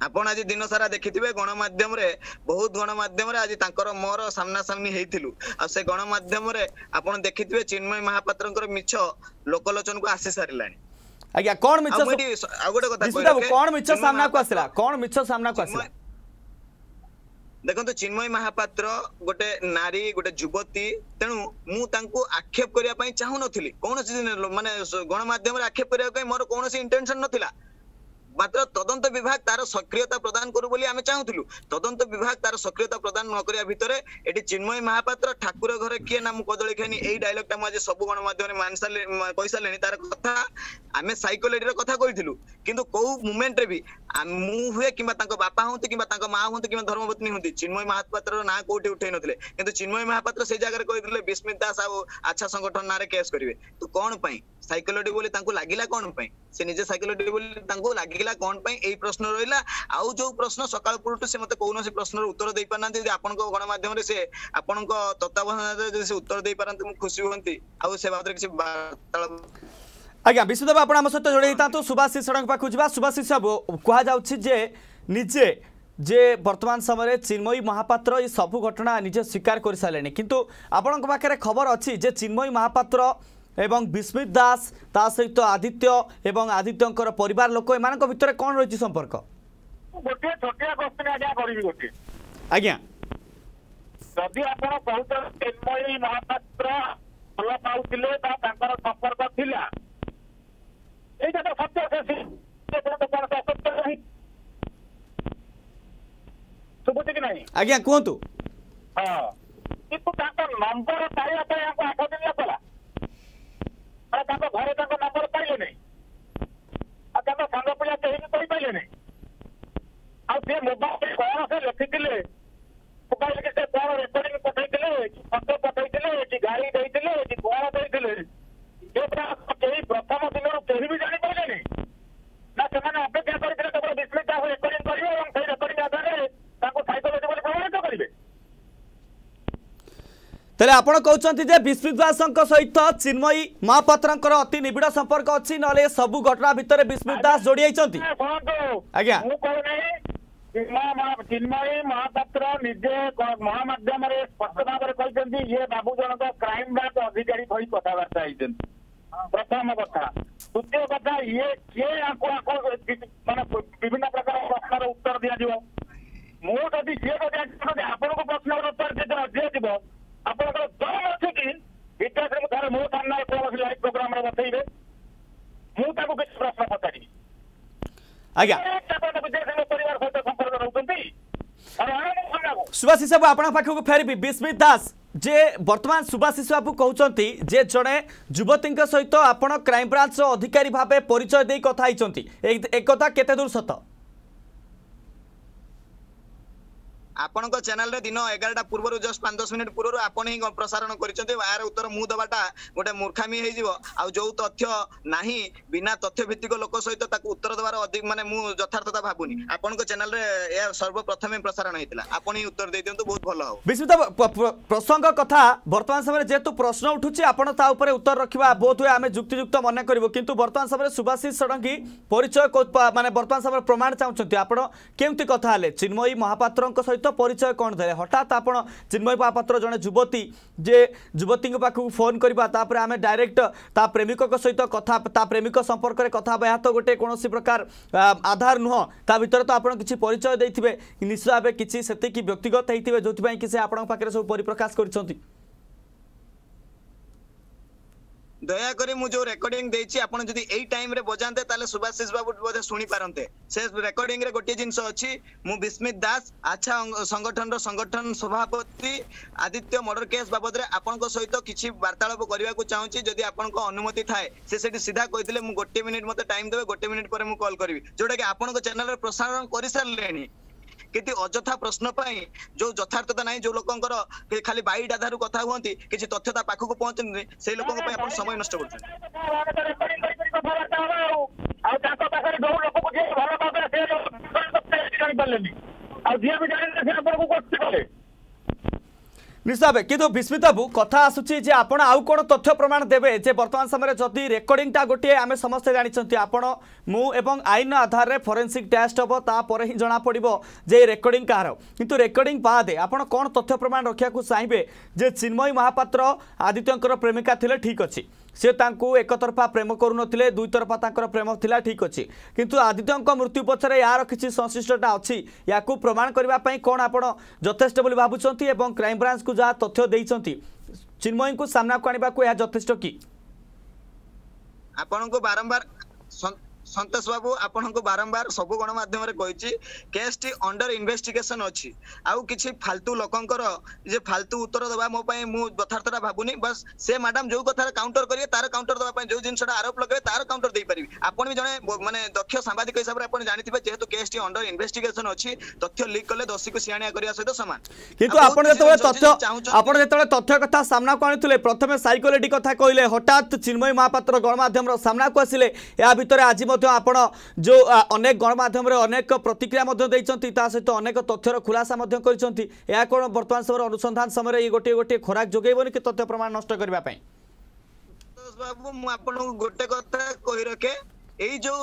ଆପଣ ଆଜି ଦିନ ସାରା ଦେଖିଥିବେ ଗଣମାଧ୍ୟମରେ ବହୁତ ଗଣମାଧ୍ୟମରେ ଆଜି ତାଙ୍କର ମୋର ସାମ୍ନାସାମ୍ନି ହେଇଥିଲୁ ଆଉ ସେ ଗଣମାଧ୍ୟମରେ ଆପଣ ଦେଖିଥିବେ ଚିନ୍ମୟ ମହାପାତ୍ରଙ୍କର ମିଛ ଲୋକଲୋଚନକୁ ଆସି ସାରିଲାଣି ଆଜ୍ଞା କଣ ମିଛ ଆଉ ଗୋଟେ କଥା କଣ ମିଛ ସାମ୍ନାକୁ ଆସିଲା କଣ ମିଛ ସାମ୍ନାକୁ ଆସିଲା ଦେଖନ୍ତୁ ଚିନ୍ମୟ ମହାପାତ୍ର ଗୋଟେ ନାରୀ ଗୋଟେ ଯୁବତୀ ତେଣୁ ମୁଁ ତାଙ୍କୁ ଆକ୍ଷେପ କରିବା ପାଇଁ ଚାହୁଁନଥିଲି କୌଣସି ମାନେ ଗଣମାଧ୍ୟମରେ ଆକ୍ଷେପ କରିବା ପାଇଁ ମୋର କୌଣସି ଇଣ୍ଟେନସନ ନଥିଲା মাত্র তদন্ত বিভাগ তার সক্রিয়তা প্রদান করু বলে আমি চাহুলু তদন্ত বিভাগ তার সক্রিয়তা প্রদান ন করা ভিতরে এটি চিন্ময় মহাপাত্র ঠাকুর ঘরে কি না মু কদলী খেয়ে এই ডাইলগটা মু আজ সবু গণমাধ্যমে মানি সারে কই সারে তার কথা আমি সাইকোলজির কথা কইলু কিন্তু কেউ মুভমেন্টরে বি মু হুয়ে কিংবা তাঙ্ক বাপা হুঁতু কিংবা তাঙ্ক মা হুঁতু কিংবা ধর্মপত্নী হুঁতি চিন্ময় মহাপাত্র না কোটি উঠাই নথিলে কিন্তু চিন্ময় মহাপাত্র সেই জায়গায় কইলে বিস্মিত দাস আউ আচ্ছা সংগঠন নারে কেস করিবে তো কোন পাই সাইকোলোজি বলে তাঙ্কু লাগিলা কোন পাই সে নিজে সাইকোলোজি বলে তাঙ্কু লাগিলা ଲାଗିଲା କଣ ପାଇଁ ଏଇ ପ୍ରଶ୍ନ ରହିଲା ଆଉ ଯୋଉ ପ୍ରଶ୍ନ ସକାଳ ପୂର୍ବରୁ ସେ ମତେ କୌଣସି ପ୍ରଶ୍ନର ଉତ୍ତର ଦେଇପାରୁନାହାନ୍ତି ଯଦି ଆପଣଙ୍କ ଗଣମାଧ୍ୟମରେ ସେ ଆପଣଙ୍କ ତତ୍ତ୍ୱାବଧାନରେ ଯଦି ସେ ଉତ୍ତର ଦେଇପାରନ୍ତି ମୁଁ ଖୁସି ହୁଅନ୍ତି ଆଉ ସେ ବାବଦରେ କିଛି ବାର୍ତ୍ତାଳାପ ଆଜ୍ଞା ବିଶ୍ୱଦେବ ଆପଣ ଆମ ସହିତ ଯୋଡ଼େଇ ହେଇଥାନ୍ତୁ ସୁଭାଶିଷ ଷଡ଼ଙ୍କ ପାଖକୁ ଯିବା ସୁଭାଶିଷ ବାବୁ କୁହାଯାଉଛି ଯେ ନିଜେ ଯେ ବର୍ତ୍ତମାନ ସମୟରେ ଚିନ୍ମୟୀ ମହାପାତ୍ର ଏଇ ସବୁ ଘଟଣା ନିଜେ ସ୍ୱୀକାର କରିସାରିଲେଣି କିନ୍ତୁ ଆପଣଙ୍କ ପାଖରେ ଖବର ଅଛି ଯେ ଚିନ୍ମୟୀ ମହାପାତ୍ର এবং বিস্মিত দাস তা সহিত আদিত্য এবং আদিত্যঙ্কর পরিবার লোক এমানক ভিতরে কোন রয়েছে সম্পর্ক ଗୋଟିଏ ଛୋଟିଆ କୋଶ୍ଚିନ୍ ଆଜ୍ଞା କରିବି ଗୋଟିଏ ଆଜ୍ଞା ଯଦି ଆପଣ କହୁଛନ୍ତି ଚିନ୍ମୟୀ ମହାପାତ୍ର ଭଲ ପାଉଥିଲେ ବା ତାଙ୍କର ସମ୍ପର୍କ ଥିଲା ଏଇଟା ତ ସତ୍ୟ ଅସତ୍ୟ ନାହିଁ ଶୁଭୁଛି କି ନାହିଁ ଆଜ୍ଞା କୁହନ୍ତୁ ହଁ କିନ୍ତୁ ତାଙ୍କ ନମ୍ବର ପାଇବା ପାଇଁ ଆମକୁ ଆଠ ଦିନ କଲା ମାନେ ତାଙ୍କ ଘରେ ତାଙ୍କ ନମ୍ବର ପାଇଲେ ନାହିଁ ଆଉ ତାଙ୍କ ସାଙ୍ଗ ପିଲା କେହି ବି କହିପାରିଲେ ନାହିଁ ଆଉ ସେ ମୋବାଇଲ କଣ ସେ ଲେଖିଥିଲେ ମୋବାଇଲରେ ସେ କଣ ରେକର୍ଡିଂ ପଠେଇଥିଲେ କି ଫଟୋ ପଠେଇଥିଲେ କି ଗାଳି ଦେଇଥିଲେ କି କଣ ଦେଇଥିଲେ ସେ କେହି তাহলে আপনার কৌন যে বিশ্বজিৎ দাসঙ্ক সহিত চিন্ময়ী মহাপাত্রঙ্কর অতি নিবিড় সম্পর্ক অছি নহলে সবু ঘটনা ভিতরে বিশ্বজিৎ দাস যোড়ি হয়েছেন আজ্ঞা ଚିନ୍ମୟୀ ମହାପାତ୍ର ନିଜେ ଗଣମାଧ୍ୟମରେ ସ୍ପଷ୍ଟ ଭାବରେ କହିଛନ୍ତି ଇଏ ବାବୁ ଜଣକ କ୍ରାଇମ ବ୍ରାଞ୍ଚ ଅଧିକାରୀ ହୋଇ କଥାବାର୍ତ୍ତା ହେଇଛନ୍ତି ପ୍ରଥମ କଥା ଦ୍ୱିତୀୟ କଥା ଇଏ କିଏ ଆଙ୍କୁ ଆଙ୍କୁ ମାନେ ବିଭିନ୍ନ ପ୍ରକାର ପ୍ରଶ୍ନର ଉତ୍ତର ଦିଆଯିବ ମୁଁ ଯଦି ଯିଏ ଯଦି ଆପଣଙ୍କୁ ପ୍ରଶ୍ନର ଉତ୍ତର ଦିଆଯିବ ଆଜ୍ଞା ସୁବାଶିଷ ବାବୁ ଆପଣଙ୍କ ପାଖକୁ ଫେରିବି ବିସ୍ମିତ ଦାସ ଯେ ବର୍ତ୍ତମାନ ସୁବାଶିଷ ବାବୁ କହୁଛନ୍ତି ଯେ ଜଣେ ଯୁବତୀଙ୍କ ସହିତ ଆପଣ କ୍ରାଇମବ୍ରାଞ୍ଚର ଅଧିକାରୀ ଭାବେ ପରିଚୟ ଦେଇ କଥା ହେଇଛନ୍ତି ଏକଥା କେତେ ଦୂର ସତ ଆପଣଙ୍କ ଚ୍ୟାନେଲରେ ଦିନ ଏଗାରଟା ପୂର୍ବରୁ ଜଷ୍ଟ ପାଞ୍ଚ ଦଶ ମିନିଟ୍ ପୂର୍ବରୁ ଆପଣ ହିଁ ପ୍ରସାରଣ କରିଛନ୍ତି ଏହାର ଉତ୍ତର ମୁଁ ଦେବାଟା ଗୋଟେ ମୂର୍ଖାମି ହେଇଯିବ ଆଉ ଯୋଉ ତଥ୍ୟ ନାହିଁ ବିନା ତଥ୍ୟ ଭିତ୍ତିକ ଲୋକ ସହିତ ତାକୁ ଉତ୍ତର ଦେବାର ଅଧିକ ମାନେ ମୁଁ ଯଥାର୍ଥତା ଭାବୁନି ଆପଣଙ୍କ ଚ୍ୟାନେଲରେ ଏହା ସର୍ବପ୍ରଥମେ ପ୍ରସାରଣ ହେଇଥିଲା ଆପଣ ହିଁ ଉତ୍ତର ଦେଇ ଦିଅନ୍ତୁ ବହୁତ ଭଲ ହବ ବିସ୍ମିତ ପ୍ରସଙ୍ଗ କଥା ବର୍ତ୍ତମାନ ସମୟରେ ଯେହେତୁ ପ୍ରଶ୍ନ ଉଠୁଛି ଆପଣ ତା ଉପରେ ଉତ୍ତର ରଖିବା ବୋଧହୁଏ ଆମେ ଯୁକ୍ତିଯୁକ୍ତ ମନେ କରିବୁ କିନ୍ତୁ ବର୍ତ୍ତମାନ ସମୟରେ ସୁଭାଶିଷ ଷଡ଼ଙ୍ଗୀ ପରିଚୟ ମାନେ ବର୍ତ୍ତମାନ ସମୟରେ ପ୍ରମାଣ ଚାହୁଁଛନ୍ତି ଆପଣ କେମିତି କଥା ହେଲେ ଚିନ୍ମୟୀ ମହାପାତ୍ରଙ୍କ ସହିତ ପ୍ରକୃତ ପରିଚୟ କ'ଣ ଥିଲେ ହଠାତ୍ ଆପଣ ଚିନ୍ମୟ ମହାପାତ୍ର ଜଣେ ଯୁବତୀ ଯେ ଯୁବତୀଙ୍କ ପାଖକୁ ଫୋନ୍ କରିବା ତାପରେ ଆମେ ଡାଇରେକ୍ଟ ତା ପ୍ରେମିକଙ୍କ ସହିତ କଥା ତା ପ୍ରେମିକ ସମ୍ପର୍କରେ କଥା ହେବା ଏହା ତ ଗୋଟେ କୌଣସି ପ୍ରକାର ଆଧାର ନୁହଁ ତା ଭିତରେ ତ ଆପଣ କିଛି ପରିଚୟ ଦେଇଥିବେ ନିଶ୍ଚିତ ଭାବେ କିଛି ସେତିକି ବ୍ୟକ୍ତିଗତ ହେଇଥିବେ ଯେଉଁଥିପାଇଁ କି ସେ ଆପଣଙ୍କ ପାଖରେ ସବୁ ପରିପ୍ରକାଶ କରିଛନ୍ତି ଦୟାକରି ମୁଁ ଯୋଉ ରେକର୍ଡିଂ ଦେଇଛି ଆପଣ ଯଦି ଏଇ ଟାଇମରେ ବଜାନ୍ତେ ତାହେଲେ ସୁଭାଶିଷ ବାବୁ ବୋଧେ ଶୁଣିପାରନ୍ତେ ସେ ରେକର୍ଡିଂରେ ଗୋଟିଏ ଜିନିଷ ଅଛି ମୁଁ ବିସ୍ମିତ ଦାସ ଆଚ୍ଛା ସଂଗଠନର ସଂଗଠନ ସଭାପତି ଆଦିତ୍ୟ ମର୍ଡର କେସ୍ ବାବଦରେ ଆପଣଙ୍କ ସହିତ କିଛି ବାର୍ତ୍ତାଳାପ କରିବାକୁ ଚାହୁଁଛି ଯଦି ଆପଣଙ୍କ ଅନୁମତି ଥାଏ ସେ ସେଠି ସିଧା କହିଥିଲେ ମୁଁ ଗୋଟିଏ ମିନିଟ୍ ମତେ ଟାଇମ୍ ଦେବେ ଗୋଟିଏ ମିନିଟ୍ ପରେ ମୁଁ କଲ୍ କରିବି ଯୋଉଟାକି ଆପଣଙ୍କ ଚ୍ୟାନେଲରେ ପ୍ରସାରଣ କରିସାରିଲେଣି କିନ୍ତୁ ଅଯଥା ପ୍ରଶ୍ନ ପାଇଁ ଯୋଉ ଯଥାର୍ଥତା ନାହିଁ ଯୋଉ ଲୋକଙ୍କର ଖାଲି ବାଇଡ୍ ଆଧାରରୁ କଥା ହୁଅନ୍ତି କିଛି ତଥ୍ୟ ତା ପାଖକୁ ପହଞ୍ଚନ୍ତି ସେଇ ଲୋକଙ୍କ ପାଇଁ ଆପଣ ସମୟ ନଷ୍ଟ କରୁଛନ୍ତି ଆଉ ତାଙ୍କ ପାଖରେ ଯୋଉ ଲୋକକୁ ଯିଏ ଭଲ ପାଉଥିଲା ସେ ଜାଣିପାରିଲେନି ଆଉ ଯିଏ ବି ଜାଣିଲେ ସେ ଆପଣଙ୍କୁ କଷ୍ଟ କଲେ ନିଶ୍ଚାବେ କିନ୍ତୁ ବିସ୍ମିତ ବାବୁ କଥା ଆସୁଛି ଯେ ଆପଣ ଆଉ କ'ଣ ତଥ୍ୟ ପ୍ରମାଣ ଦେବେ ଯେ ବର୍ତ୍ତମାନ ସମୟରେ ଯଦି ରେକର୍ଡିଂଟା ଗୋଟିଏ ଆମେ ସମସ୍ତେ ଜାଣିଛନ୍ତି ଆପଣ ମୁଁ ଏବଂ ଆଇନ ଆଧାରରେ ଫରେନ୍ସିକ୍ ଟେଷ୍ଟ ହେବ ତାପରେ ହିଁ ଜଣାପଡ଼ିବ ଯେ ରେକର୍ଡିଂ କାହାର କିନ୍ତୁ ରେକର୍ଡିଂ ବାଦେ ଆପଣ କ'ଣ ତଥ୍ୟ ପ୍ରମାଣ ରଖିବାକୁ ଚାହିଁବେ ଯେ ଚିନ୍ମୟୀ ମହାପାତ୍ର ଆଦିତ୍ୟଙ୍କର ପ୍ରେମିକା ଥିଲେ ଠିକ୍ ଅଛି সে তাঁকু একতরফা প্রেম করুনলে দুই তরফা তাঁর প্রেম লা ঠিক অছি কিন্তু আদিত্যঙ্ক মৃত্যু পছরে ইয়ার কিছু সংশ্লিষ্টতা অছি ইয়াকু প্রমাণ করা কোণ আপনার যথেষ্ট বলে ভাবুচ্ছেন এবং ক্রাইমব্রাঞ্চক যা তথ্য দিয়েছেন চিন্ময়ী সামনাকু আনবাক যথেষ্ট কি আপনার বারম্বার ସନ୍ତୋଷ ବାବୁ ଆପଣଙ୍କୁ ବାରମ୍ବାର ସବୁ ଗଣମାଧ୍ୟମରେ କହିଛି କେସ୍ଟି ଅଣ୍ଡର ଇନଭେଷ୍ଟିଗେସନ ଅଛି ଆଉ କିଛି ଫାଲତୁ ଲୋକଙ୍କର ଯେ ଫାଲତୁ ଉତ୍ତର ଦେବା ମୋ ପାଇଁ ମୁଁ ଯଥାର୍ଥଟା ଭାବୁନି ବାସ୍ ସେ ମ୍ୟାଡାମ ଯୋଉ କଥାରେ କାଉଣ୍ଟର କରିବେ ତାର କାଉଣ୍ଟର ଦେବା ପାଇଁ ଯୋଉ ଜିନିଷଟା ଆରୋପ ଲଗାଇବେ ତାର କାଉଣ୍ଟର ଦେଇପାରିବି ଆପଣ ବି ଜଣେ ମାନେ ଦକ୍ଷ ସାମ୍ବାଦିକ ହିସାବରେ ଆପଣ ଜାଣିଥିବେ ଯେହେତୁ କେସ୍ଟି ଅଣ୍ଡର ଇନଭେଷ୍ଟିଗେସନ ଅଛି ତଥ୍ୟ ଲିକ୍ କଲେ ଦୋଷୀକୁ ସିଆଣିଆ କରିବା ସହିତ ସମାନ କିନ୍ତୁ ଆପଣ ଯେତେବେଳେ ତଥ୍ୟ ଆପଣ ଯେତେବେଳେ ତଥ୍ୟ କଥା ସାମ୍ନାକୁ ଆଣିଥିଲେ ପ୍ରଥମେ ସାଇକୋଲୋଜି କଥା କହିଲେ ହଠାତ୍ ଚିନ୍ମୟ ମହାପାତ୍ର ଗଣମାଧ୍ୟମର ସାମ୍ନାକୁ ଆସିଲେ ଏହା ଭିତରେ ଆଜି ମଧ୍ୟ ମଧ୍ୟ ଆପଣ ଯେଉଁ ଅନେକ ଗଣମାଧ୍ୟମରେ ଅନେକ ପ୍ରତିକ୍ରିୟା ମଧ୍ୟ ଦେଇଛନ୍ତି ତା ସହିତ ଅନେକ ତଥ୍ୟର ଖୁଲାସା ମଧ୍ୟ କରିଛନ୍ତି ଏହା କ'ଣ ବର୍ତ୍ତମାନ ସମୟରେ ଅନୁସନ୍ଧାନ ସମୟରେ ଏଇ ଗୋଟିଏ ଗୋଟିଏ ଖୋରାକ ଯୋଗେଇବନି କି ତଥ୍ୟ ପ୍ରମାଣ ନଷ୍ଟ କରିବା ପାଇଁ ମୁଁ ଆପଣଙ୍କୁ ଗୋଟେ କଥା କହି ରଖେ ଏଇ ଯୋଉ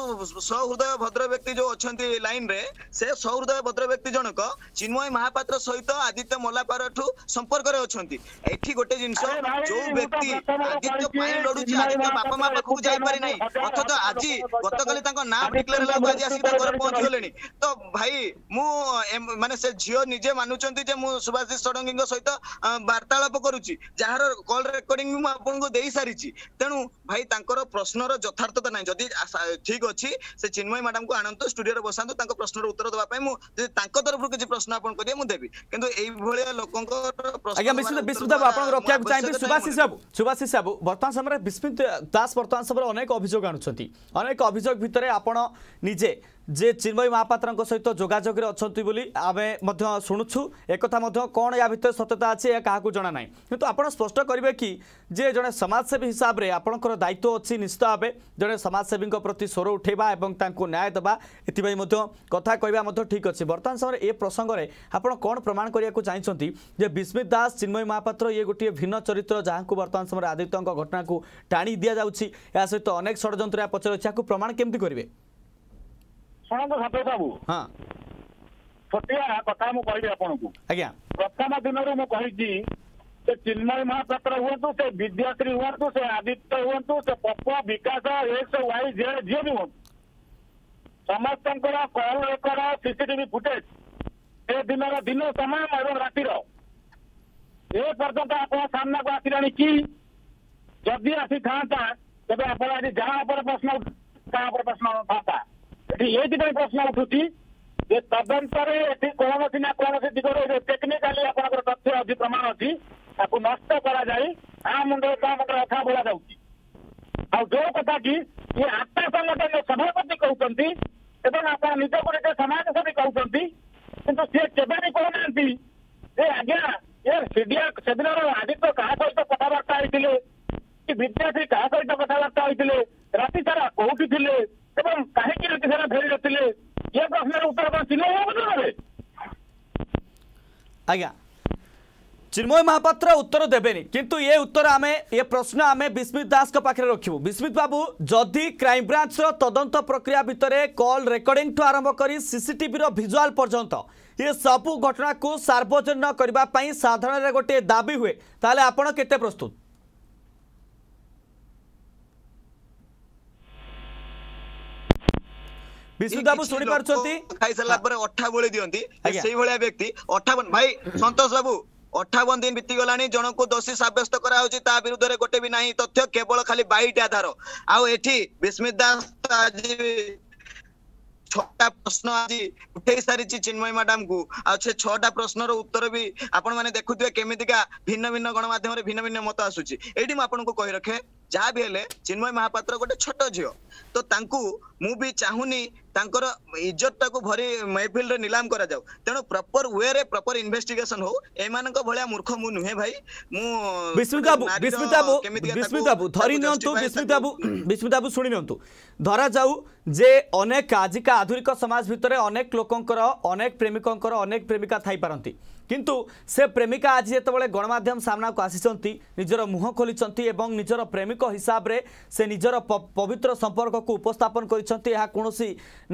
ସହୃଦୟ ଭଦ୍ର ବ୍ୟକ୍ତି ଯୋଉ ଅଛନ୍ତି ଲାଇନରେ ସେ ସହୃଦୟ ଭଦ୍ର ବ୍ୟକ୍ତି ଜଣକ ଚିନ୍ମୟ ମହାପାତ୍ର ସହିତ ଆଦିତ୍ୟ ମଲାପାରଠୁ ସମ୍ପର୍କରେ ଅଛନ୍ତି ଏଠି ଗୋଟେ ଜିନିଷ ଯୋଉ ବ୍ୟକ୍ତି ଆଦିତ୍ୟ ପାଇଁ ଲଢୁଛି ଆଦିତ୍ୟ ବାପା ମା ପାଖକୁ ଯାଇପାରି ନାହିଁ ଅଥଚ ଆଜି ଗତକାଲି ତାଙ୍କ ନାଁ ଡିକ୍ଲେୟାର ହେଲାକୁ ଆଜି ଆସିକି ତାଙ୍କ ଘରେ ପହଞ୍ଚିଗଲେଣି ତ ଭାଇ ମୁଁ ମାନେ ସେ ଝିଅ ନିଜେ ମାନୁଛନ୍ତି ଯେ ମୁଁ ସୁଭାଶିଷ ଷଡ଼ଙ୍ଗୀଙ୍କ ସହିତ ବାର୍ତ୍ତାଳାପ କରୁଛି ଯାହାର କଲ୍ ରେକର୍ଡିଂ ମୁଁ ଆପଣଙ୍କୁ ଦେଇ ସାରିଛି ତେଣୁ ଭାଇ ତାଙ୍କର ପ୍ରଶ୍ନର ଯଥାର୍ଥତା ନାହିଁ ଯଦି ଠିକ ଅଛି ସେ ଚିନ୍ମୟୀ ମ୍ୟାଡାମଙ୍କୁ ଆଣନ୍ତୁ ଷ୍ଟୁଡିଓରେ ବସାନ୍ତୁ ତାଙ୍କ ପ୍ରଶ୍ନର ଉତ୍ତର ଦେବା ପାଇଁ ମୁଁ ଯଦି ତାଙ୍କ ତରଫରୁ କିଛି ପ୍ରଶ୍ନ ଆପଣ କରିବେ ମୁଁ ଦେବି କିନ୍ତୁ ଏଇଭଳିଆ ଲୋକଙ୍କର ଆଜ୍ଞା ବିସ୍ମିତ ବାବୁ ଆପଣଙ୍କୁ ରଖିବାକୁ ଚାହିଁବି ସୁଭାଶିଷ ବାବୁ ସୁଭାଶିଷ ବାବୁ ବର୍ତ୍ତମାନ ସମୟରେ ବିସ୍ମିତ ଦାସ ବର୍ତ୍ତମାନ ସମୟରେ ଅନେକ ଅଭିଯୋଗ ଆଣୁଛନ୍ତି ଅନେକ ଅଭିଯୋଗ ଭିତରେ ଆପଣ ନିଜେ যে চিନ୍ମୟୀ ମହାପାତ୍ରଙ୍କ ସହିତ ଯୋଗାଯୋଗରେ ଅଛନ୍ତି ବୋଲି ଆମେ ମଧ୍ୟ ଶୁଣୁଛୁ ଏକଥା ମଧ୍ୟ କ'ଣ ୟା ଭିତରେ ସତ୍ୟତା ଅଛି ଏହା କାହାକୁ ଜଣା ନାହିଁ କିନ୍ତୁ ଆପଣ ସ୍ପଷ୍ଟ କରିବେ କି ଯେ ଜଣେ ସମାଜସେବୀ ହିସାବରେ ଆପଣଙ୍କର ଦାୟିତ୍ୱ ଅଛି ନିଶ୍ଚିତ ଭାବେ ଜଣେ ସମାଜସେବୀଙ୍କ ପ୍ରତି ସ୍ୱର ଉଠାଇବା ଏବଂ ତାଙ୍କୁ ନ୍ୟାୟ ଦେବା ଏଥିପାଇଁ ମଧ୍ୟ କଥା କହିବା ମଧ୍ୟ ଠିକ୍ ଅଛି ବର୍ତ୍ତମାନ ସମୟରେ ଏ ପ୍ରସଙ୍ଗରେ ଆପଣ କ'ଣ ପ୍ରମାଣ କରିବାକୁ ଚାହିଁଛନ୍ତି ଯେ ବିସ୍ମିତ ଦାସ ଚିନ୍ମୟୀ ମହାପାତ୍ର ଇଏ ଗୋଟିଏ ଭିନ୍ନ ଚରିତ୍ର ଯାହାଙ୍କୁ ବର୍ତ୍ତମାନ ସମୟରେ ଆଦିତ୍ୟଙ୍କ ଘଟଣାକୁ ଟାଣି ଦିଆଯାଉଛି ଏହା ସହିତ ଅନେକ ଷଡ଼ଯନ୍ତ୍ର ଏହା ପଚାରୁଛି ଏହାକୁ ପ୍ରମାଣ କେମିତି କରିବେ ଆପଣଙ୍କ ସନ୍ତୋଷ ବାବୁ ହଁ ଛୋଟିଆ କଥା ମୁଁ କହିବି ଆପଣଙ୍କୁ ଆଜ୍ଞା ପ୍ରଥମ ଦିନରୁ ମୁଁ କହିଛି ସେ ଚିନ୍ମୟ ମହାପାତ୍ର ହୁଅନ୍ତୁ ସେ ବିଦ୍ୟାଶ୍ରୀ ହୁଅନ୍ତୁ ସେ ଆଦିତ୍ୟ ହୁଅନ୍ତୁ ସେ ପପ ବିକାଶ ଏକ୍ସ ୱାଇ ଜେଡ୍ ଯିଏ ବି ହୁଅନ୍ତୁ ସମସ୍ତଙ୍କର କଲ୍ ରେକର୍ଡ ସିସିଟିଭି ଫୁଟେଜ ଏ ଦିନର ଦିନ ତମାମ ଏବଂ ରାତିର ଏ ପର୍ଯ୍ୟନ୍ତ ଆପଣ ସାମ୍ନାକୁ ଆସିଲାଣି କି ଯଦି ଆସିଥାନ୍ତା ତେବେ ଆପଣ ଆଜି ଯାହା ଉପରେ ପ୍ରଶ୍ନ ତାହା ଉପରେ ପ୍ରଶ୍ନ ଥାନ୍ତା ଏଠି ଏଇଥିପାଇଁ ପ୍ରଶ୍ନ ଉଠୁଛି ଯେ ତଦନ୍ତରେ ଏଠି କୌଣସି ନା କୌଣସି ଦିଗରେ ଟେକ୍ନିକାଲି ଆପଣଙ୍କର ତଥ୍ୟ ଅଛି ପ୍ରମାଣ ଅଛି ତାକୁ ନଷ୍ଟ କରାଯାଇ ଆ ମୁଣ୍ଡରେ ତା ମୁଣ୍ଡରେ ଅଥା ବୋଳାଯାଉଛି ଆଉ ଯୋଉ କଥା କି ଇଏ ଆଠଟା ସଂଗଠନର ସଭାପତି କହୁଛନ୍ତି ଏବଂ ଆପଣ ନିଜକୁ ନିଜ ସମାଜସେବୀ କହୁଛନ୍ତି କିନ୍ତୁ ସିଏ କେବେ ବି କହୁନାହାନ୍ତି ଯେ ଆଜ୍ଞା ଏ ସିଡିଆ ସେଦିନର ଆଦିତ୍ୟ କାହା ସହିତ କଥାବାର୍ତ୍ତା ହେଇଥିଲେ କି ବିଦ୍ୟାର୍ଥୀ କାହା ସହିତ କଥାବାର୍ତ୍ତା ହେଇଥିଲେ ରାତି ସାରା କୋଉଠି ଥିଲେ चिन्मय महापात्र उत्तर देवे किंतु उत्तर आम ये प्रश्न आम विस्मित दास रखु विस्मित बाबू जदि क्राइम ब्रांचर तदंत प्रक्रिया भितर कल रेकर्डिंग ठू आरंभ कर सीसीटीवी भिजुआल पर्यंत ये सबू घटना को सार्वजनिक करने साधारण गोटे दाबी हुए तेल आपत प्रस्तुत ବିଶୁଦ୍ଧ ବାବୁ ଶୁଣିପାରୁଛନ୍ତି ଖାଇସାରିଲା ପରେ ଅଠାବଳି ଦିଅନ୍ତି ସେଇଭଳିଆ ବ୍ୟକ୍ତି ଅଠାବନ ଭାଇ ସନ୍ତୋଷ ବାବୁ ଅଠାବନ ଦିନ ବିତିଗଲାଣି ଜଣଙ୍କୁ ଦୋଷୀ ସାବ୍ୟସ୍ତ କରାହଉଛି ତା ବିରୁଦ୍ଧରେ ଗୋଟେ ବି ନାହିଁ ତଥ୍ୟ କେବଳ ଖାଲି ବାଇଟ୍ ଆଧାର ଆଉ ଏଠି ବିସ୍ମିତ ଦାସ ଆଜି ছটা প্রশ্ন আজি উঠেই সারিছি চিন্ময় ম্যাডাম কু আছে ছটা প্রশ্নর উত্তর বি আপন মানে দেখুথিবে কেমিতিকা ভিন্ন ভিন্ন গণমাধ্যমরে ভিন্ন ভিন্ন মত আসুচি এইটি মু আপনকু কই রখে ଯାହା ବି ହେଲେ ଚିନ୍ମୟ ମହାପାତ୍ର ଗୋଟେ ଛୋଟ ଝିଅ ତ ତାଙ୍କୁ ମୁଁ ବି ଚାହୁଁନି ତାଙ୍କର ଇଜ୍ଜତଟାକୁ ଭରି ମେହଫିଲରେ ନିଲାମ କରାଯାଉ ତେଣୁ ପ୍ରପର ୱେରେ ପ୍ରପର ଇନଭେଷ୍ଟିଗେସନ ହଉ ଏମାନଙ୍କ ଭଳିଆ ମୂର୍ଖ ମୁଁ ନୁହେଁ ଭାଇ ମୁଁ ବିସ୍ମିତାବୁ ବିସ୍ମିତାବୁ ବିସ୍ମିତାବୁ ଧରି ନିଅନ୍ତୁ ବିସ୍ମିତାବୁ ବିସ୍ମିତାବୁ ଶୁଣି ନିଅନ୍ତୁ ଧରାଯାଉ ଯେ ଅନେକ ଆଜିକା ଆଧୁନିକ ସମାଜ ଭିତରେ ଅନେକ ଲୋକଙ୍କର ଅନେକ ପ୍ରେମିକଙ୍କର ଅନେକ ପ୍ରେମିକା ଥାଇପାରନ୍ତି କିନ୍ତୁ ସେ ପ୍ରେମିକା ଆଜି ଯେତେବେଳେ ଗଣମାଧ୍ୟମ ସାମ୍ନାକୁ ଆସିଛନ୍ତି ନିଜର ମୁହଁ ଖୋଲିଛନ୍ତି ଏବଂ ନିଜର ପ୍ରେମିକ ହିସାବରେ ସେ ନିଜର ପବିତ୍ର ସମ୍ପର୍କକୁ ଉପସ୍ଥାପନ କରିଛନ୍ତି ଏହା କୌଣସି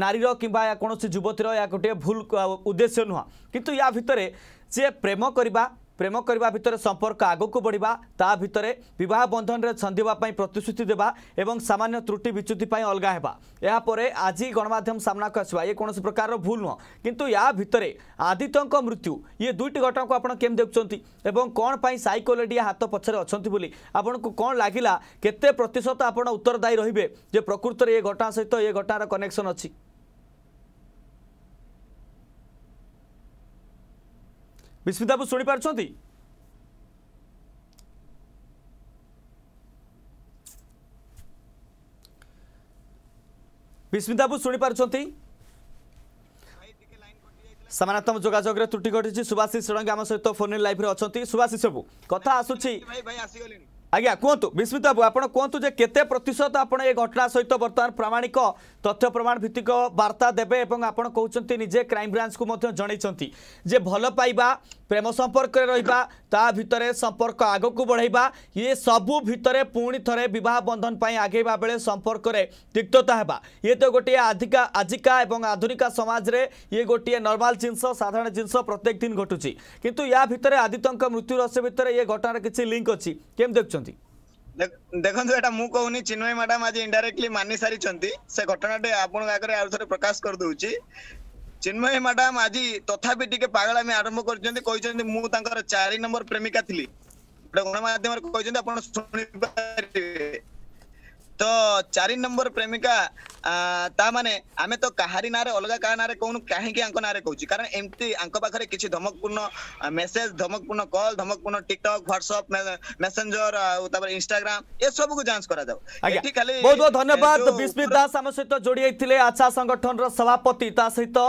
ନାରୀର କିମ୍ବା ଏହା କୌଣସି ଯୁବତୀର ଏହା ଗୋଟିଏ ଭୁଲ ଉଦ୍ଦେଶ୍ୟ ନୁହଁ କିନ୍ତୁ ୟା ଭିତରେ ସିଏ ପ୍ରେମ କରିବା ପ୍ରେମ କରିବା ଭିତରେ ସମ୍ପର୍କ ଆଗକୁ ବଢ଼ିବା ତା ଭିତରେ ବିବାହ ବନ୍ଧନରେ ଛନ୍ଦିବା ପାଇଁ ପ୍ରତିଶ୍ରୁତି ଦେବା ଏବଂ ସାମାନ୍ୟ ତ୍ରୁଟି ବିଚ୍ୟୁତି ପାଇଁ ଅଲଗା ହେବା ଏହାପରେ ଆଜି ଗଣମାଧ୍ୟମ ସାମ୍ନାକୁ ଆସିବା ଇଏ କୌଣସି ପ୍ରକାରର ଭୁଲ ନୁହଁ କିନ୍ତୁ ୟା ଭିତରେ ଆଦିତ୍ୟଙ୍କ ମୃତ୍ୟୁ ଇଏ ଦୁଇଟି ଘଟଣାକୁ ଆପଣ କେମିତି ଦେଖୁଛନ୍ତି ଏବଂ କ'ଣ ପାଇଁ ସାଇକୋଲୋଡ଼ି ହାତ ପଛରେ ଅଛନ୍ତି ବୋଲି ଆପଣଙ୍କୁ କ'ଣ ଲାଗିଲା କେତେ ପ୍ରତିଶତ ଆପଣ ଉତ୍ତରଦାୟୀ ରହିବେ ଯେ ପ୍ରକୃତରେ ଏ ଘଟଣା ସହିତ ଏ ଘଟଣାର କନେକ୍ସନ୍ ଅଛି ବିସ୍ମିତାବୁ ଶୁଣିପାରୁଛନ୍ତି ବିସ୍ମିତାବୁ ଶୁଣିପାରୁଛନ୍ତି সামানাত্মক যোগাযোগের ত্রুটি ঘটিছে সুভাষিষ ষড়ঙ্গী আমার সহ ফোন লাইভে অনেক সুভাষিষ বাবু কথা আসুছি ଆଜ୍ଞା କୁହନ୍ତୁ ବିସ୍ମିତ ବାବୁ ଆପଣ କୁହନ୍ତୁ ଯେ କେତେ ପ୍ରତିଶତ ଆପଣ ଏ ଘଟଣା ସହିତ ବର୍ତ୍ତମାନ ପ୍ରାମାଣିକ ତଥ୍ୟ ପ୍ରମାଣ ଭିତ୍ତିକ ବାର୍ତ୍ତା ଦେବେ ଏବଂ ଆପଣ କହୁଛନ୍ତି ନିଜେ କ୍ରାଇମ୍ବ୍ରାଞ୍ଚକୁ ମଧ୍ୟ ଜଣାଇଛନ୍ତି ଯେ ଭଲ ପାଇବା ପ୍ରେମ ସମ୍ପର୍କରେ ରହିବା ତା ଭିତରେ ସମ୍ପର୍କ ଆଗକୁ ବଢ଼େଇବା ଇଏ ସବୁ ଭିତରେ ପୁଣି ଥରେ ବିବାହ ବନ୍ଧନ ପାଇଁ ଆଗେଇବା ବେଳେ ସମ୍ପର୍କରେ ତିକ୍ତତା ହେବା ଇଏ ତ ଗୋଟିଏ ଆଧିକା ଆଜିକା ଏବଂ ଆଧୁନିକ ସମାଜରେ ଇଏ ଗୋଟିଏ ନର୍ମାଲ ଜିନିଷ ସାଧାରଣ ଜିନିଷ ପ୍ରତ୍ୟେକ ଦିନ ଘଟୁଛି କିନ୍ତୁ ୟା ଭିତରେ ଆଦିତ୍ୟଙ୍କ ମୃତ୍ୟୁ ରହସ୍ୟ ଭିତରେ ଇଏ ଘଟଣାର କିଛି ଲିଙ୍କ୍ ଅଛି କେମିତି ଦେଖୁଛନ୍ତି କରିଛନ୍ତି ଦେଖନ୍ତୁ ଏଟା ମୁଁ କହୁନି ଚିନ୍ମୟ ମ୍ୟାଡାମ ଆଜି ଇଣ୍ଡାଇରେକ୍ଟଲି ମାନି ସାରିଛନ୍ତି ସେ ଘଟଣାଟି ଆପଣଙ୍କ ଆଗରେ ଆଉ ଥରେ ପ୍ରକାଶ କରିଦଉଛି ଚିନ୍ମୟ ମ୍ୟାଡାମ ଆଜି ତଥାପି ଟିକେ ପାଗଳାମି ଆରମ୍ଭ କରିଛନ୍ତି କହିଛନ୍ତି ମୁଁ ତାଙ୍କର ଚାରି ନମ୍ବର ପ୍ରେମିକା ଥିଲି ଗୋଟେ ଗଣମାଧ୍ୟମରେ କହିଛନ୍ତି ଆପଣ ଶୁଣିପାରିବେ ତ ଚାରି ନମ୍ବର ପ୍ରେମିକା ତା ମାନେ ଆମେ ତ କାହାରି ନାଁରେ ଅଲଗା କାହା ନାଁରେ କହୁନୁ କାହିଁକି ଆଙ୍କ ନାଁରେ କହୁଛି କାରଣ ଏମିତି ଆଙ୍କ ପାଖରେ କିଛି ଧମକପୂର୍ଣ୍ଣ ମେସେଜ ଧମକପୂର୍ଣ୍ଣ କଲ୍ ଧମକପୂର୍ଣ୍ଣ ଟିକଟକ ହ୍ୱାଟ୍ସଆପ ମେସେଞ୍ଜର ଆଉ ତାପରେ ଇନଷ୍ଟାଗ୍ରାମ ଏସବୁକୁ ଯାଞ୍ଚ କରାଯାଉ ଏଠି ଖାଲି ବହୁତ ବହୁତ ଧନ୍ୟବାଦ ବିସ୍ମିତ ଦାସ ଆମ ସହିତ ଯୋଡ଼ି ହେଇଥିଲେ ଆଶା ସଂଗଠନର ସଭାପତି ତା ସହିତ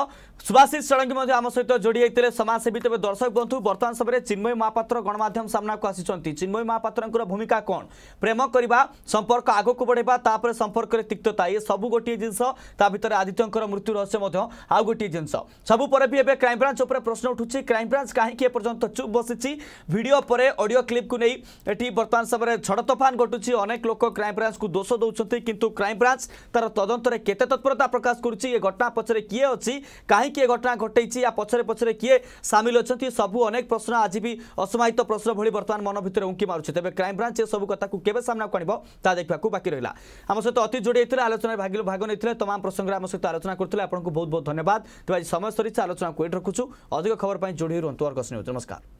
ସୁଭାଶିଷ ଷଡ଼ଙ୍ଗୀ ମଧ୍ୟ ଆମ ସହିତ ଯୋଡ଼ି ହୋଇଥିଲେ ସମାଜସେବୀ ତେବେ ଦର୍ଶକ ବନ୍ଧୁ ବର୍ତ୍ତମାନ ସମୟରେ ଚିନ୍ମୟ ମହାପାତ୍ର ଗଣମାଧ୍ୟମ ସାମ୍ନାକୁ ଆସିଛନ୍ତି ଚିନ୍ମୟ ମହାପାତ୍ରଙ୍କର ଭୂମିକା କ'ଣ ପ୍ରେମ କରିବା ସମ୍ପର୍କ ଆଗକୁ ବଢ଼େଇବା ତାପରେ ସମ୍ପର୍କରେ ତିକ୍ତତା ଏ ସବୁ ଗୋଟିଏ ଜିନିଷ ତା ଭିତରେ ଆଦିତ୍ୟଙ୍କର ମୃତ୍ୟୁ ରହସ୍ୟ ମଧ୍ୟ ଆଉ ଗୋଟିଏ ଜିନିଷ ସବୁ ପରେ ବି ଏବେ କ୍ରାଇମବ୍ରାଞ୍ଚ ଉପରେ ପ୍ରଶ୍ନ ଉଠୁଛି କ୍ରାଇମବ୍ରାଞ୍ଚ କାହିଁକି ଏପର୍ଯ୍ୟନ୍ତ ଚୁପ୍ ବସିଛି ଭିଡ଼ିଓ ପରେ ଅଡ଼ିଓ କ୍ଲିପ୍କୁ ନେଇ ଏଠି ବର୍ତ୍ତମାନ ସମୟରେ ଝଡ଼ ତୋଫାନ ଘଟୁଛି ଅନେକ ଲୋକ କ୍ରାଇମବ୍ରାଞ୍ଚକୁ ଦୋଷ ଦେଉଛନ୍ତି କିନ୍ତୁ କ୍ରାଇମବ୍ରାଞ୍ଚ ତାର ତଦନ୍ତରେ କେତେ ତତ୍ପରତା ପ୍ରକାଶ କରୁଛି ଏ ଘଟଣା ପଛରେ କିଏ ଅଛି କାହିଁକି কি ঘটনা ঘটেছি বা পছরে পছরে কিয়ে সামিল হছন্তি সবু অনেক প্রশ্ন আজিবি অসমাহিত প্রশ্ন ভলি বর্তমান মন ভিতর উকি মারুছে তebe ক্রাইম ব্রাঞ্চে সব কথা কো কেবে সামনা করিব তা দেখাকু বাকি রইলা আমাসত অতি জড়িত থৈলা আলোচনা ভাগিল ভাগো নে থিলা तमाम প্রসঙ্গের আমাসত আলোচনা করতুলি আপونکو বহুত বহুত ধন্যবাদ তো আজি সমাজ সরিছ আলোচনা কো এট রাখুছু অধিক খবর পাই জড়িত রন্ত ওয়ার্কস নিউজ নমস্কার